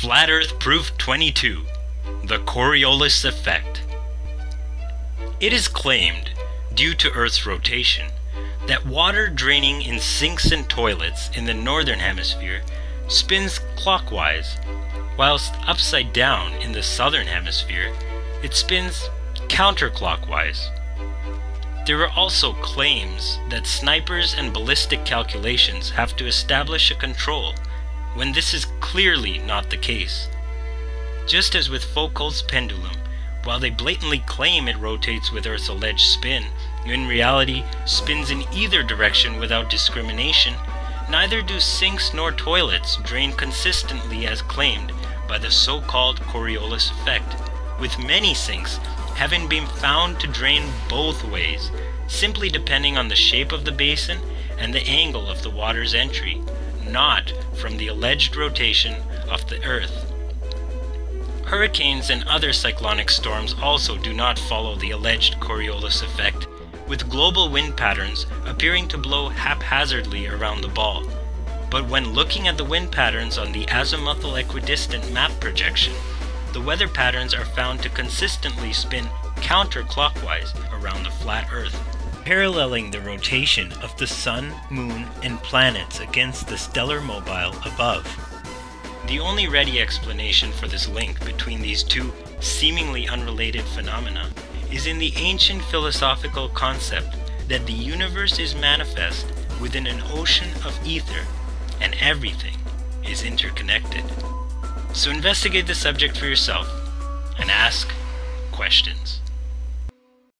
Flat Earth Proof 22 The Coriolis Effect. It is claimed, due to Earth's rotation, that water draining in sinks and toilets in the northern hemisphere spins clockwise, whilst upside down in the southern hemisphere it spins counterclockwise. There are also claims that snipers and ballistic calculations have to establish a control when this is clearly not the case. Just as with Foucault's pendulum, while they blatantly claim it rotates with Earth's alleged spin, in reality spins in either direction without discrimination, neither do sinks nor toilets drain consistently as claimed by the so-called Coriolis effect, with many sinks having been found to drain both ways, simply depending on the shape of the basin and the angle of the water's entry, not from the alleged rotation of the Earth. Hurricanes and other cyclonic storms also do not follow the alleged Coriolis effect, with global wind patterns appearing to blow haphazardly around the ball. But when looking at the wind patterns on the azimuthal equidistant map projection, the weather patterns are found to consistently spin counterclockwise around the flat Earth, paralleling the rotation of the Sun, Moon, and planets against the stellar mobile above. The only ready explanation for this link between these two seemingly unrelated phenomena is in the ancient philosophical concept that the universe is manifest within an ocean of ether and everything is interconnected. So investigate the subject for yourself and ask questions.